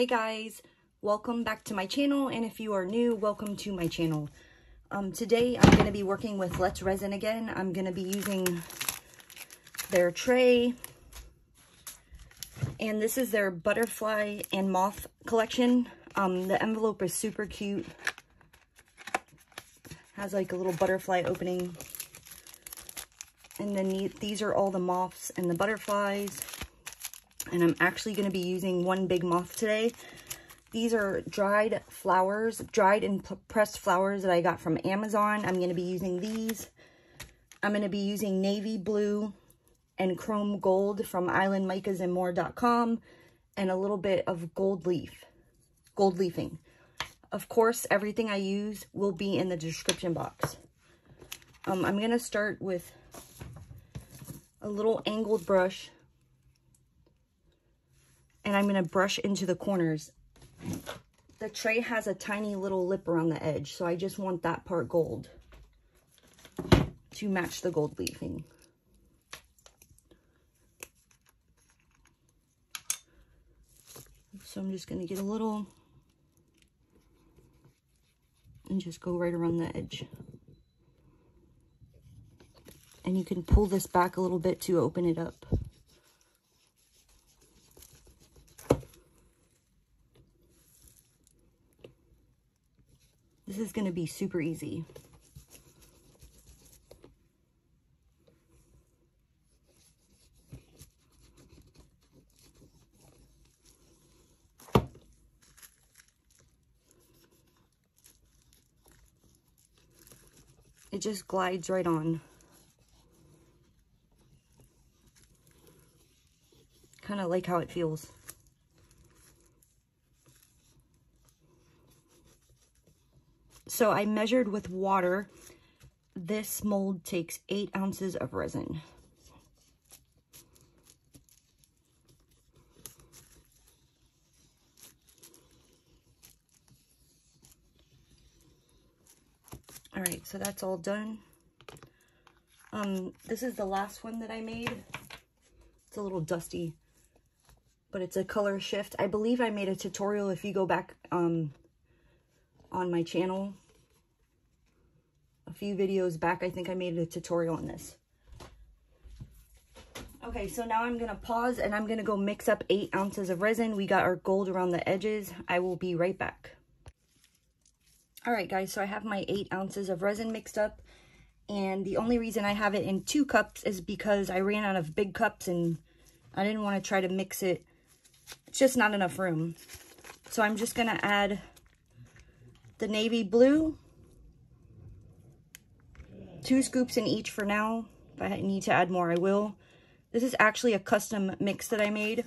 Hey guys, welcome back to my channel and if you are new, welcome to my channel. Um, today I'm going to be working with Let's Resin again. I'm going to be using their tray and this is their butterfly and moth collection. Um, the envelope is super cute. Has like a little butterfly opening. And then these are all the moths and the butterflies. And I'm actually going to be using one big moth today. These are dried flowers, dried and pressed flowers that I got from Amazon. I'm going to be using these. I'm going to be using navy blue and chrome gold from islandmicasandmore.com and a little bit of gold leaf, gold leafing. Of course, everything I use will be in the description box. Um, I'm going to start with a little angled brush and I'm going to brush into the corners. The tray has a tiny little lip around the edge, so I just want that part gold to match the gold leafing. So I'm just going to get a little and just go right around the edge. And you can pull this back a little bit to open it up. This is going to be super easy. It just glides right on. Kind of like how it feels. So I measured with water. This mold takes eight ounces of resin. All right, so that's all done. Um, this is the last one that I made. It's a little dusty, but it's a color shift. I believe I made a tutorial if you go back um, on my channel. A few videos back, I think I made a tutorial on this. Okay, so now I'm going to pause and I'm going to go mix up 8 ounces of resin. We got our gold around the edges. I will be right back. Alright guys, so I have my 8 ounces of resin mixed up. And the only reason I have it in two cups is because I ran out of big cups and I didn't want to try to mix it. It's just not enough room. So I'm just going to add the navy blue. Two scoops in each for now. If I need to add more, I will. This is actually a custom mix that I made.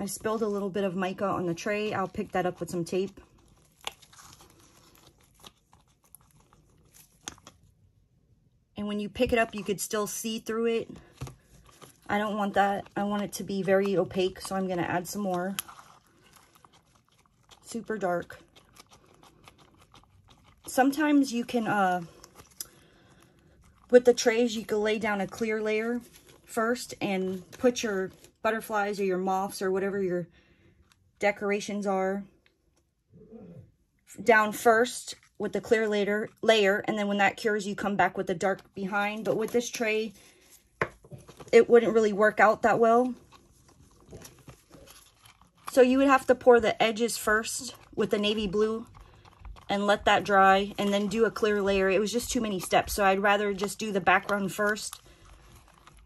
I spilled a little bit of mica on the tray. I'll pick that up with some tape. And when you pick it up, you could still see through it. I don't want that. I want it to be very opaque, so I'm going to add some more. Super dark. Sometimes you can, uh, with the trays, you can lay down a clear layer first and put your butterflies or your moths or whatever your decorations are down first with the clear layer, layer, and then when that cures, you come back with the dark behind. But with this tray, it wouldn't really work out that well. So you would have to pour the edges first with the navy blue and let that dry and then do a clear layer. It was just too many steps, so I'd rather just do the background first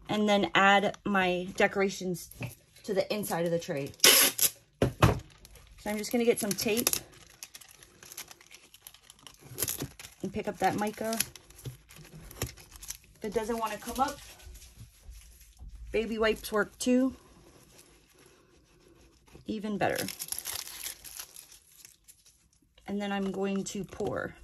and then add my decorations to the inside of the tray. So I'm just going to get some tape and pick up that mica. If it doesn't want to come up, baby wipes work too. Even better. And then I'm going to pour.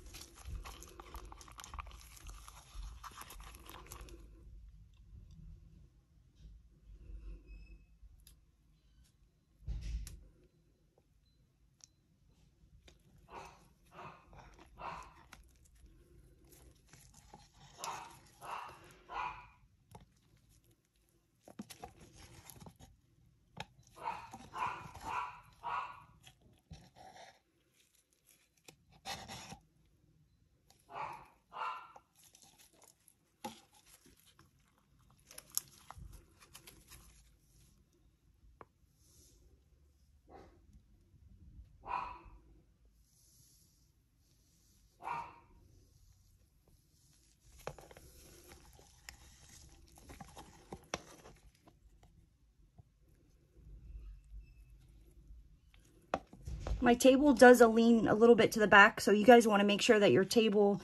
My table does a lean a little bit to the back, so you guys want to make sure that your table,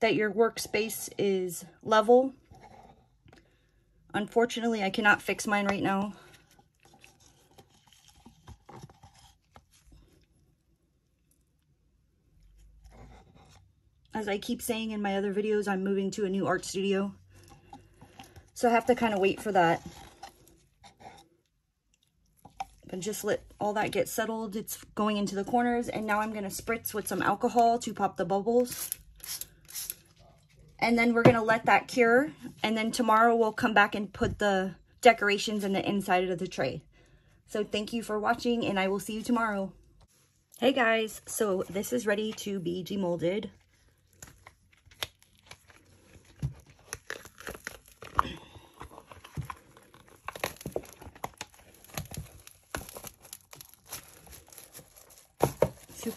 that your workspace is level. Unfortunately, I cannot fix mine right now. As I keep saying in my other videos, I'm moving to a new art studio. So I have to kind of wait for that. But just let all that get settled. It's going into the corners. And now I'm going to spritz with some alcohol to pop the bubbles. And then we're going to let that cure. And then tomorrow we'll come back and put the decorations in the inside of the tray. So thank you for watching and I will see you tomorrow. Hey guys, so this is ready to be demolded.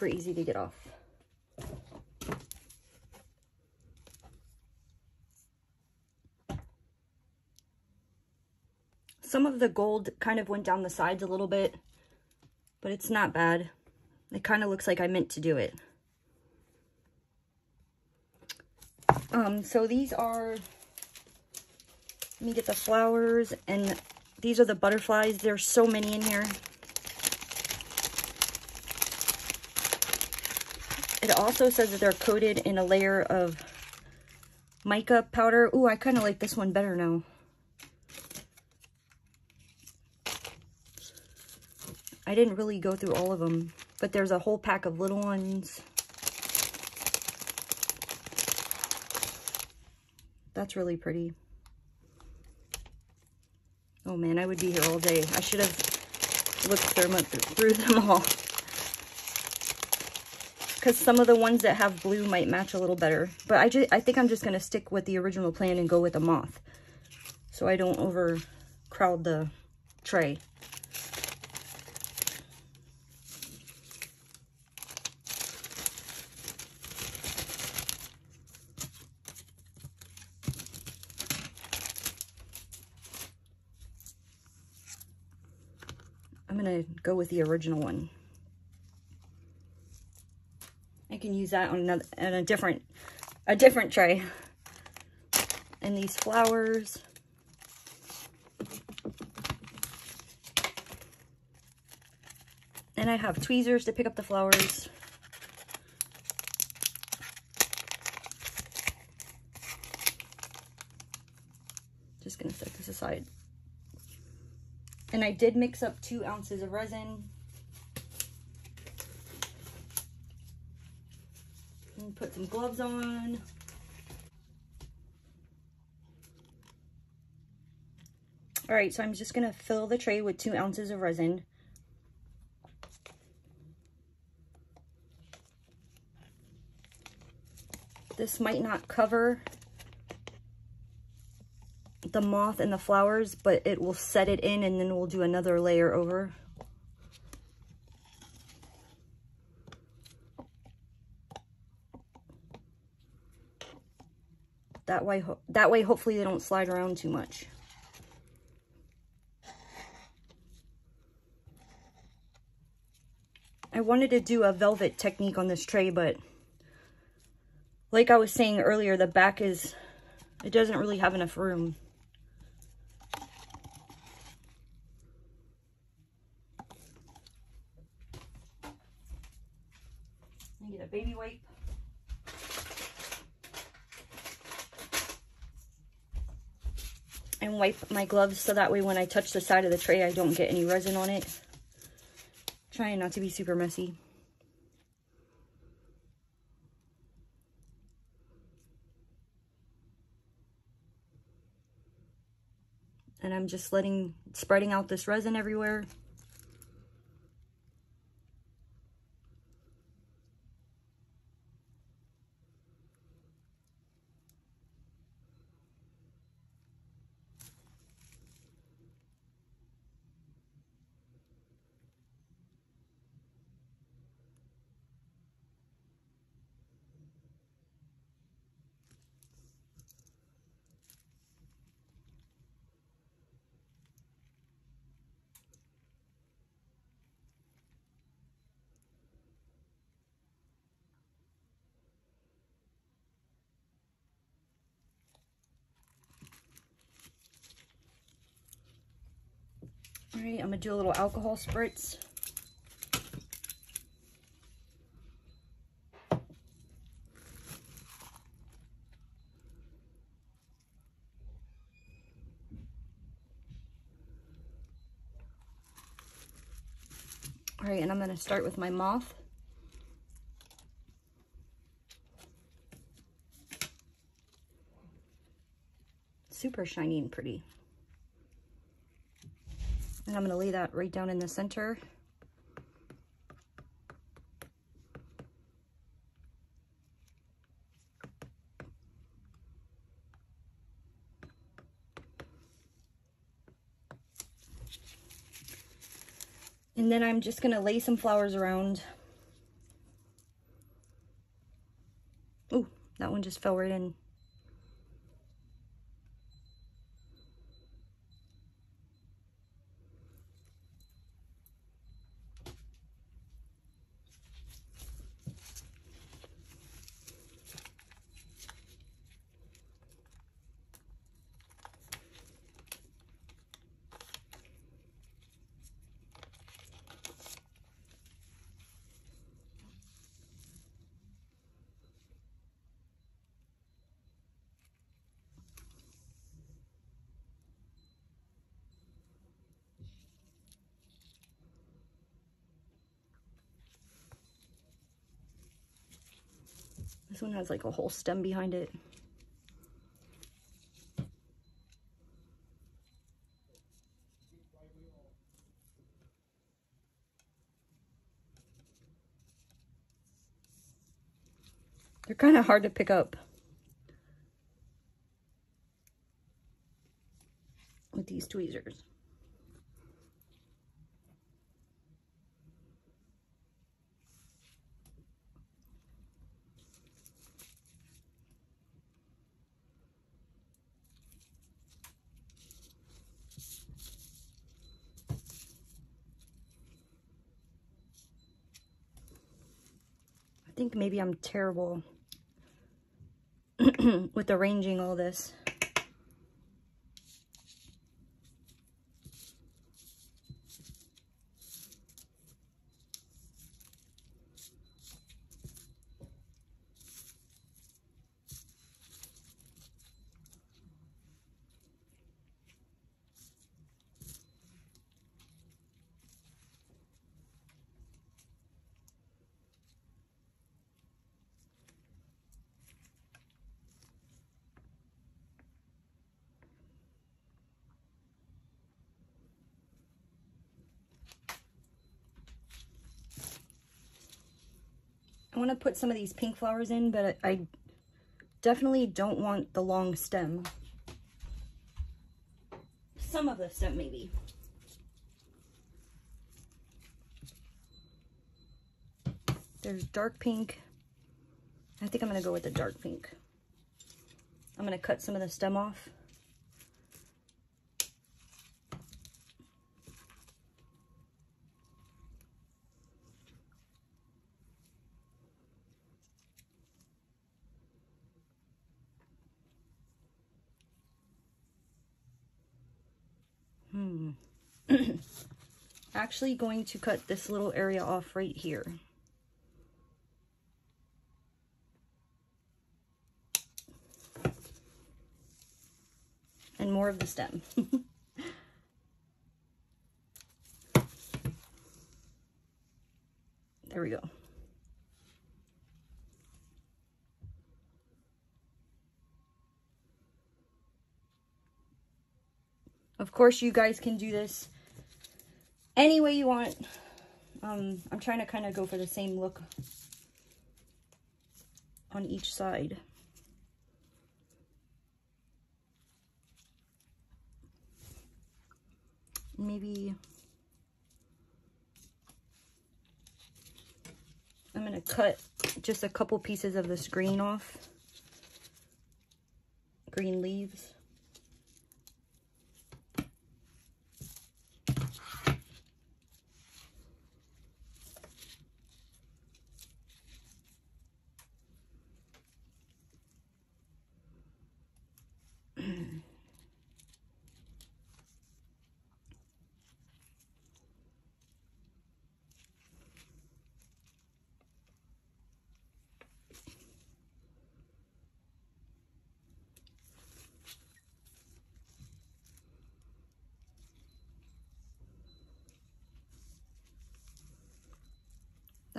Super easy to get off. Some of the gold kind of went down the sides a little bit, but it's not bad. It kind of looks like I meant to do it. Um, so these are, let me get the flowers, and these are the butterflies. There's so many in here. It also says that they're coated in a layer of mica powder. Ooh, I kind of like this one better now. I didn't really go through all of them, but there's a whole pack of little ones. That's really pretty. Oh man, I would be here all day. I should have looked through them all because some of the ones that have blue might match a little better. But I, just, I think I'm just going to stick with the original plan and go with a moth. So I don't overcrowd the tray. I'm going to go with the original one can use that on, another, on a different a different tray. And these flowers. And I have tweezers to pick up the flowers. Just gonna set this aside. And I did mix up two ounces of resin And put some gloves on. All right, so I'm just gonna fill the tray with two ounces of resin. This might not cover the moth and the flowers, but it will set it in and then we'll do another layer over. That way, that way hopefully they don't slide around too much. I wanted to do a velvet technique on this tray, but like I was saying earlier, the back is, it doesn't really have enough room. get a baby wipe. and wipe my gloves so that way when I touch the side of the tray, I don't get any resin on it. Trying not to be super messy. And I'm just letting, spreading out this resin everywhere. All right, I'm gonna do a little alcohol spritz. All right, and I'm gonna start with my moth. Super shiny and pretty. And I'm gonna lay that right down in the center. And then I'm just gonna lay some flowers around. Oh, that one just fell right in. This one has like a whole stem behind it. They're kind of hard to pick up. With these tweezers. Think maybe I'm terrible with arranging all this. I want to put some of these pink flowers in, but I definitely don't want the long stem. Some of the stem, maybe. There's dark pink. I think I'm going to go with the dark pink. I'm going to cut some of the stem off. Actually going to cut this little area off right here. And more of the stem. there we go. Of course, you guys can do this any way you want. Um, I'm trying to kind of go for the same look on each side. Maybe I'm going to cut just a couple pieces of this green off. Green leaves.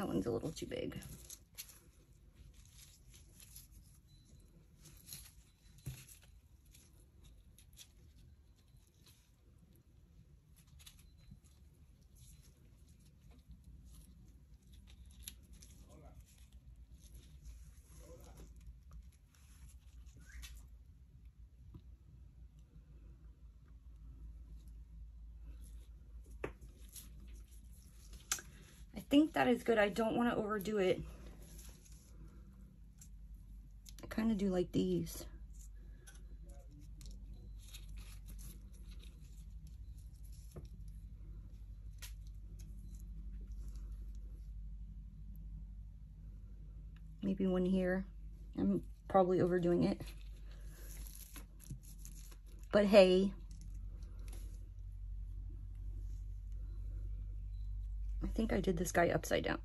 That one's a little too big. That is good. I don't want to overdo it. I kind of do like these. Maybe one here. I'm probably overdoing it. But hey, think I did this guy upside down.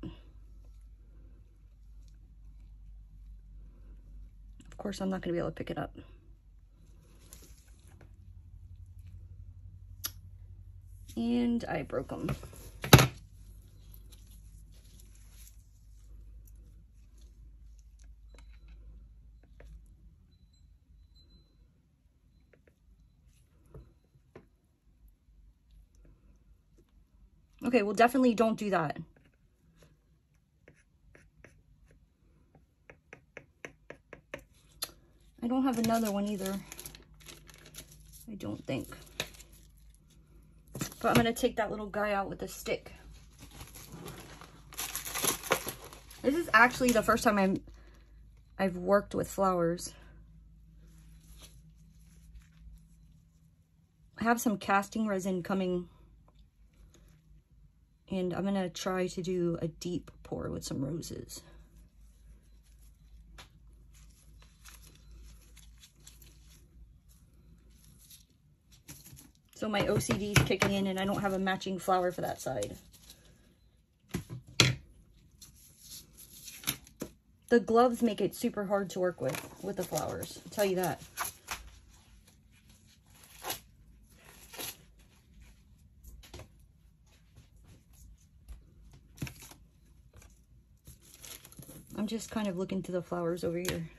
Of course, I'm not going to be able to pick it up. And I broke them. Okay, well, definitely don't do that. I don't have another one either. I don't think. But I'm going to take that little guy out with a stick. This is actually the first time I'm, I've worked with flowers. I have some casting resin coming and I'm to try to do a deep pour with some roses. So my OCD is kicking in and I don't have a matching flower for that side. The gloves make it super hard to work with, with the flowers. I'll tell you that. Just kind of looking to the flowers over here.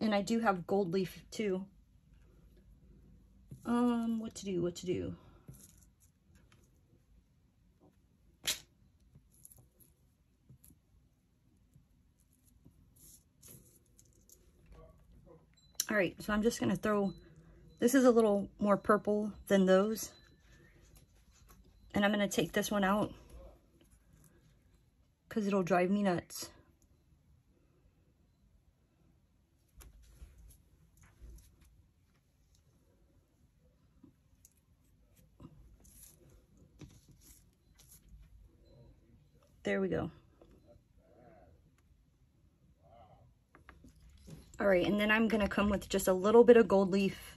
And I do have gold leaf too. Um, what to do, what to do. All right, so I'm just going to throw this is a little more purple than those. And I'm going to take this one out because it'll drive me nuts. There we go. All right, and then I'm gonna come with just a little bit of gold leaf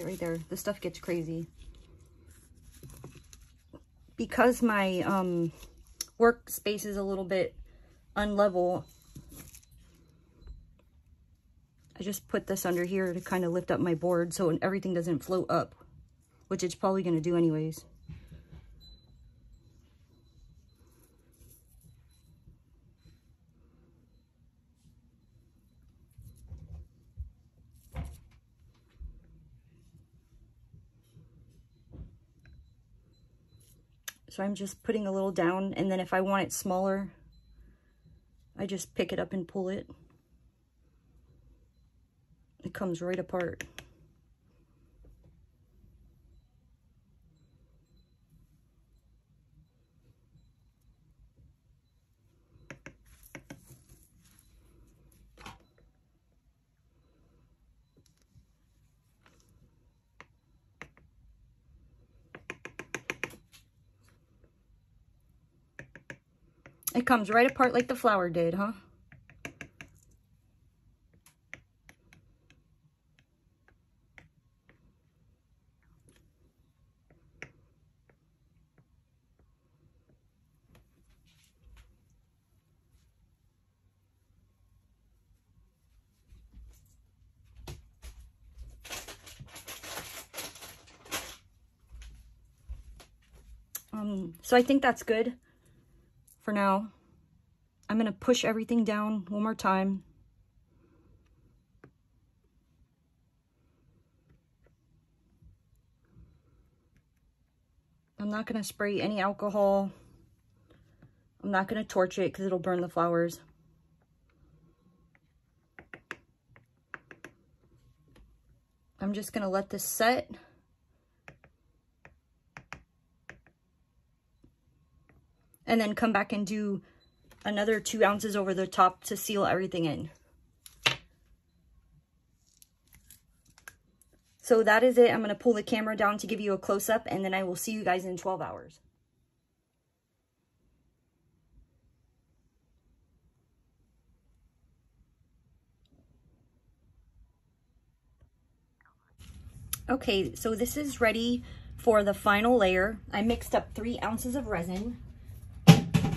right there. This stuff gets crazy. Because my um, workspace is a little bit unlevel, I just put this under here to kind of lift up my board so everything doesn't float up, which it's probably going to do anyways. So I'm just putting a little down and then if I want it smaller, I just pick it up and pull it. It comes right apart. comes right apart like the flower did, huh? Um, so I think that's good for now. I'm going to push everything down one more time. I'm not going to spray any alcohol. I'm not going to torch it because it'll burn the flowers. I'm just going to let this set. And then come back and do another two ounces over the top to seal everything in. So that is it. I'm going to pull the camera down to give you a close-up, and then I will see you guys in 12 hours. Okay, so this is ready for the final layer. I mixed up three ounces of resin.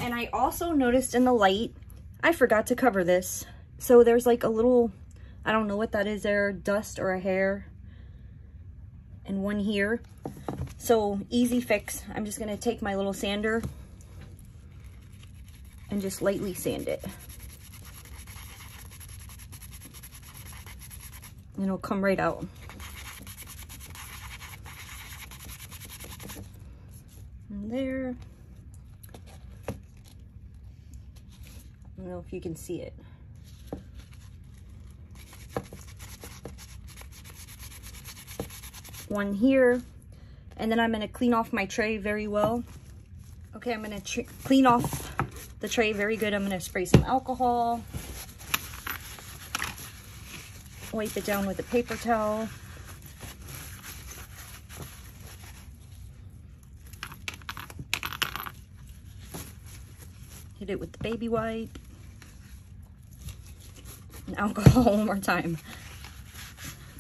And I also noticed in the light, I forgot to cover this. So there's like a little, I don't know what that is there, dust or a hair. And one here. So easy fix. I'm just gonna take my little sander and just lightly sand it. And it'll come right out. And there. Don't know if you can see it. One here. And then I'm going to clean off my tray very well. Okay, I'm going to clean off the tray very good. I'm going to spray some alcohol. Wipe it down with a paper towel. Hit it with the baby wipe alcohol one more time.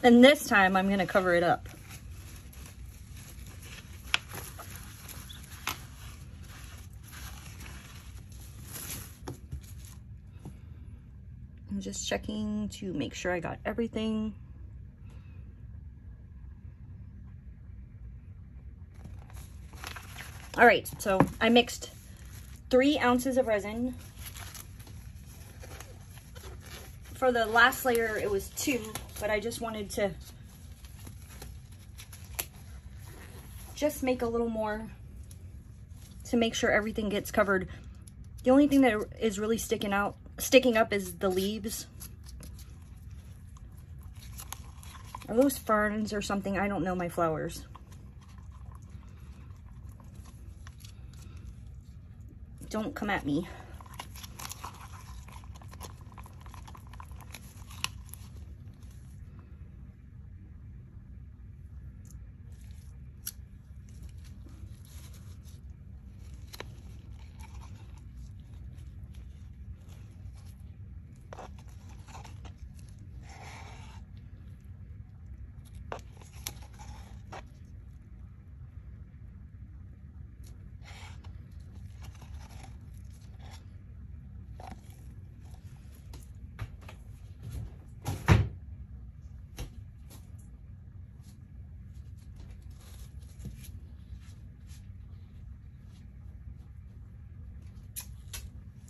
And this time I'm gonna cover it up. I'm just checking to make sure I got everything. All right, so I mixed three ounces of resin for the last layer, it was two, but I just wanted to just make a little more to make sure everything gets covered. The only thing that is really sticking out, sticking up is the leaves. Are those ferns or something? I don't know my flowers. Don't come at me.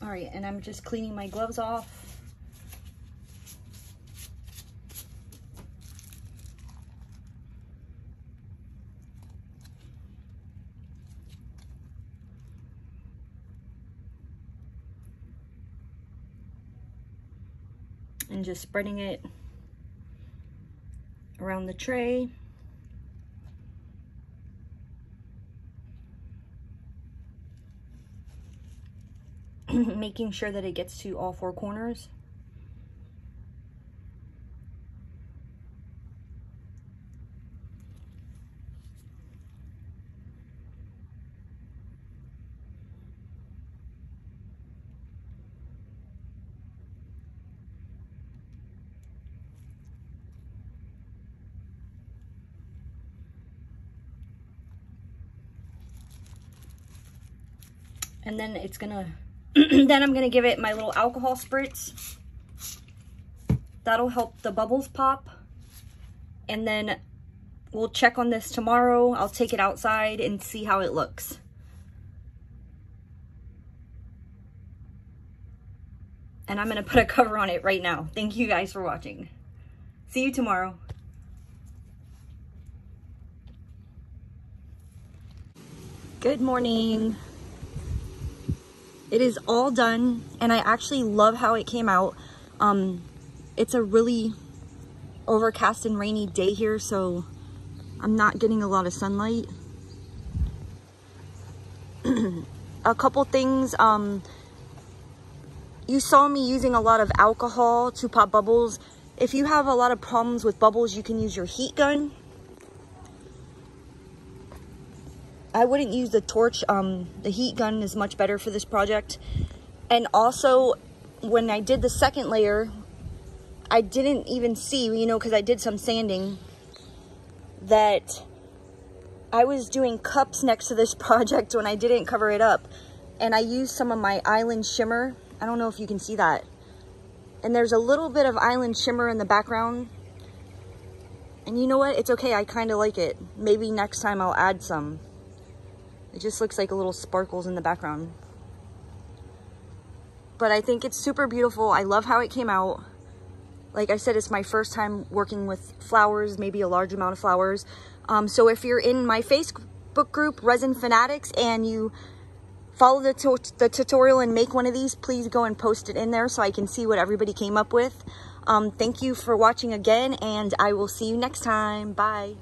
All right, and I'm just cleaning my gloves off. And just spreading it around the tray. Mm-hmm. making sure that it gets to all four corners. and then it's gonna then I'm going to give it my little alcohol spritz. That'll help the bubbles pop. And then we'll check on this tomorrow. I'll take it outside and see how it looks. And I'm going to put a cover on it right now. Thank you guys for watching. See you tomorrow. Good morning. It is all done and I actually love how it came out. Um, it's a really overcast and rainy day here, so I'm not getting a lot of sunlight. a couple things, um, you saw me using a lot of alcohol to pop bubbles. If you have a lot of problems with bubbles, you can use your heat gun. I wouldn't use the torch. Um, the heat gun is much better for this project. And also, when I did the second layer, I didn't even see, you know, because I did some sanding, that I was doing cups next to this project when I didn't cover it up. And I used some of my Island Shimmer. I don't know if you can see that. And there's a little bit of Island Shimmer in the background. And you know what? It's okay. I kind of like it. Maybe next time I'll add some. It just looks like a little sparkles in the background. But I think it's super beautiful. I love how it came out. Like I said, it's my first time working with flowers, maybe a large amount of flowers. Um, so if you're in my Facebook group, Resin Fanatics, and you follow the, the tutorial and make one of these, please go and post it in there so I can see what everybody came up with. Um, thank you for watching again, and I will see you next time. Bye.